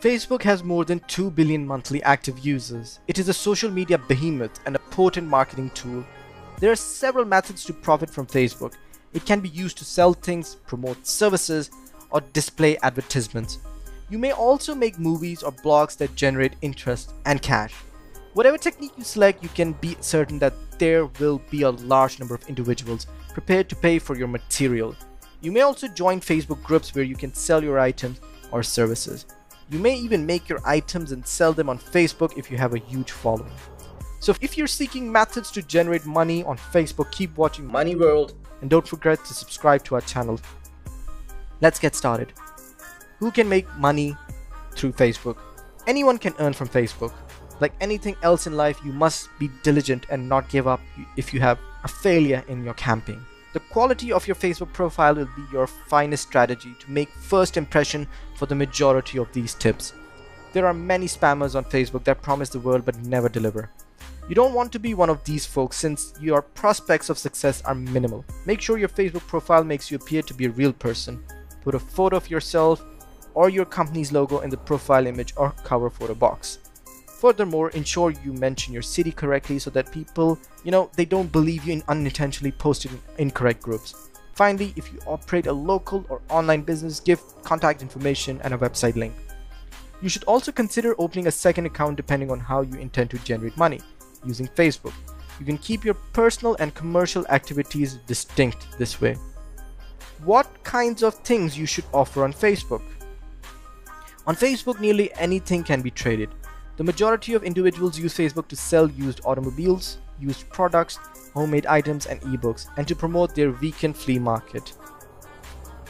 Facebook has more than 2 billion monthly active users. It is a social media behemoth and a potent marketing tool. There are several methods to profit from Facebook. It can be used to sell things, promote services, or display advertisements. You may also make movies or blogs that generate interest and cash. Whatever technique you select, you can be certain that there will be a large number of individuals prepared to pay for your material. You may also join Facebook groups where you can sell your items or services. You may even make your items and sell them on Facebook if you have a huge following. So if you're seeking methods to generate money on Facebook, keep watching Money World and don't forget to subscribe to our channel. Let's get started. Who can make money through Facebook? Anyone can earn from Facebook. Like anything else in life, you must be diligent and not give up if you have a failure in your campaign. The quality of your Facebook profile will be your finest strategy to make first impression for the majority of these tips. There are many spammers on Facebook that promise the world but never deliver. You don't want to be one of these folks since your prospects of success are minimal. Make sure your Facebook profile makes you appear to be a real person. Put a photo of yourself or your company's logo in the profile image or cover photo box. Furthermore, ensure you mention your city correctly so that people, you know, they don't believe you in unintentionally posted in incorrect groups. Finally, if you operate a local or online business, give contact information and a website link. You should also consider opening a second account depending on how you intend to generate money using Facebook. You can keep your personal and commercial activities distinct this way. What kinds of things you should offer on Facebook? On Facebook, nearly anything can be traded. The majority of individuals use Facebook to sell used automobiles, used products, homemade items, and ebooks, and to promote their weekend flea market.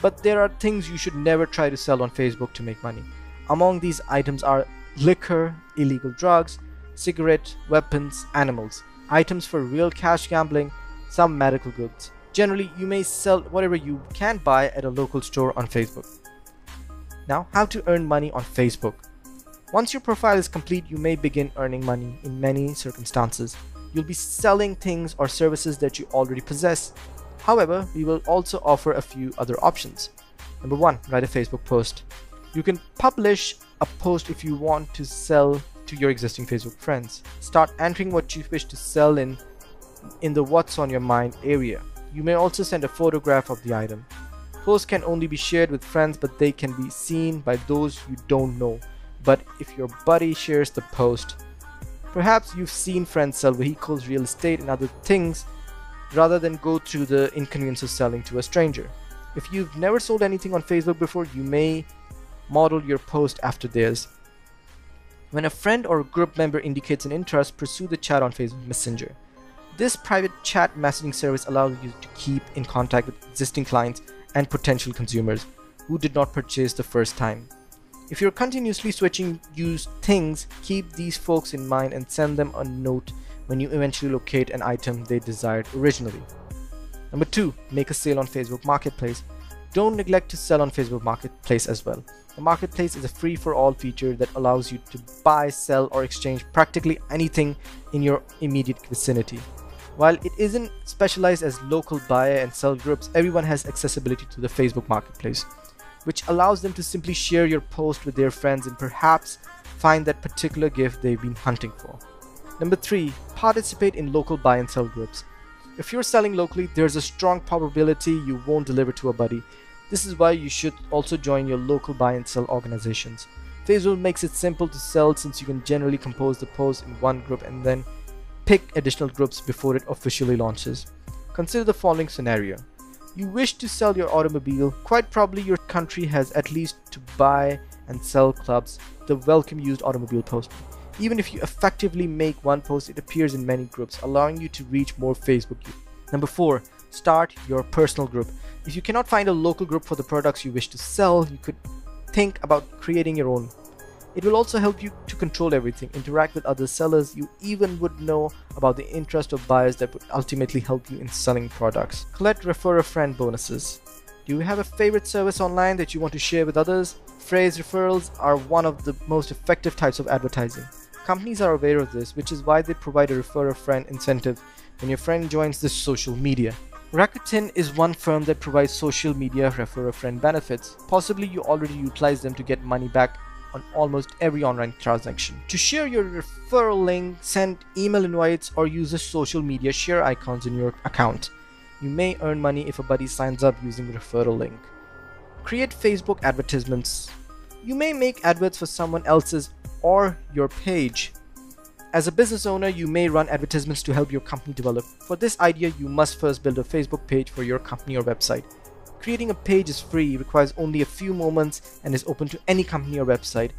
But there are things you should never try to sell on Facebook to make money. Among these items are liquor, illegal drugs, cigarette, weapons, animals, items for real cash gambling, some medical goods. Generally, you may sell whatever you can buy at a local store on Facebook. Now, how to earn money on Facebook. Once your profile is complete, you may begin earning money in many circumstances. You'll be selling things or services that you already possess. However, we will also offer a few other options. Number one, write a Facebook post. You can publish a post if you want to sell to your existing Facebook friends. Start entering what you wish to sell in in the what's on your mind area. You may also send a photograph of the item. Posts can only be shared with friends but they can be seen by those you don't know but if your buddy shares the post, perhaps you've seen friends sell vehicles, real estate, and other things rather than go through the inconvenience of selling to a stranger. If you've never sold anything on Facebook before, you may model your post after theirs. When a friend or group member indicates an interest, pursue the chat on Facebook Messenger. This private chat messaging service allows you to keep in contact with existing clients and potential consumers who did not purchase the first time. If you're continuously switching used things, keep these folks in mind and send them a note when you eventually locate an item they desired originally. Number 2. Make a sale on Facebook Marketplace. Don't neglect to sell on Facebook Marketplace as well. The Marketplace is a free for all feature that allows you to buy, sell, or exchange practically anything in your immediate vicinity. While it isn't specialized as local buy and sell groups, everyone has accessibility to the Facebook Marketplace which allows them to simply share your post with their friends and perhaps find that particular gift they've been hunting for. Number 3. Participate in local buy and sell groups. If you're selling locally, there's a strong probability you won't deliver to a buddy. This is why you should also join your local buy and sell organizations. Facebook makes it simple to sell since you can generally compose the post in one group and then pick additional groups before it officially launches. Consider the following scenario you wish to sell your automobile, quite probably your country has at least to buy and sell clubs the welcome used automobile post. Even if you effectively make one post, it appears in many groups, allowing you to reach more Facebook users. Number 4. Start your personal group. If you cannot find a local group for the products you wish to sell, you could think about creating your own. It will also help you to control everything, interact with other sellers, you even would know about the interest of buyers that would ultimately help you in selling products. Collect refer a friend bonuses. Do you have a favorite service online that you want to share with others? Phrase referrals are one of the most effective types of advertising. Companies are aware of this, which is why they provide a refer a friend incentive when your friend joins this social media. Rakuten is one firm that provides social media refer a friend benefits. Possibly you already utilize them to get money back on almost every online transaction. To share your referral link, send email invites, or use the social media share icons in your account. You may earn money if a buddy signs up using referral link. Create Facebook advertisements. You may make adverts for someone else's or your page. As a business owner, you may run advertisements to help your company develop. For this idea, you must first build a Facebook page for your company or website. Creating a page is free, requires only a few moments, and is open to any company or website.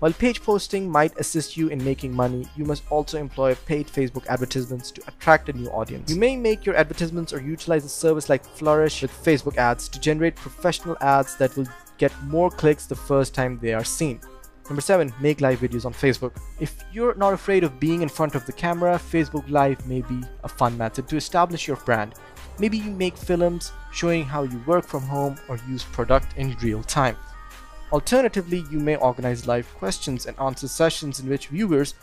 While page posting might assist you in making money, you must also employ paid Facebook advertisements to attract a new audience. You may make your advertisements or utilize a service like Flourish with Facebook ads to generate professional ads that will get more clicks the first time they are seen. Number 7. Make live videos on Facebook. If you're not afraid of being in front of the camera, Facebook Live may be a fun method to establish your brand. Maybe you make films showing how you work from home or use product in real time. Alternatively, you may organize live questions and answer sessions in which viewers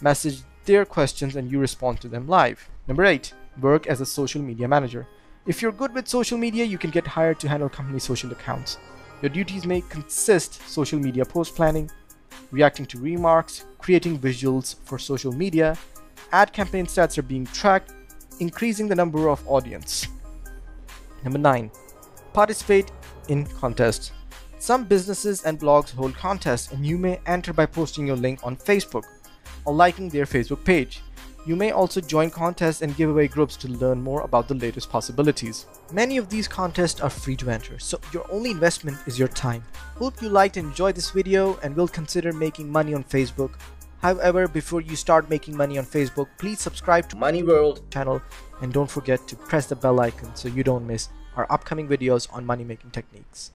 message their questions and you respond to them live. Number 8. Work as a social media manager. If you're good with social media, you can get hired to handle company social accounts. Your duties may consist social media post planning, reacting to remarks, creating visuals for social media, ad campaign stats are being tracked, increasing the number of audience. Number 9. Participate in contests. Some businesses and blogs hold contests and you may enter by posting your link on Facebook or liking their Facebook page. You may also join contests and giveaway groups to learn more about the latest possibilities. Many of these contests are free to enter, so your only investment is your time. Hope you liked and enjoyed this video and will consider making money on Facebook. However, before you start making money on Facebook, please subscribe to Money World channel and don't forget to press the bell icon so you don't miss our upcoming videos on money making techniques.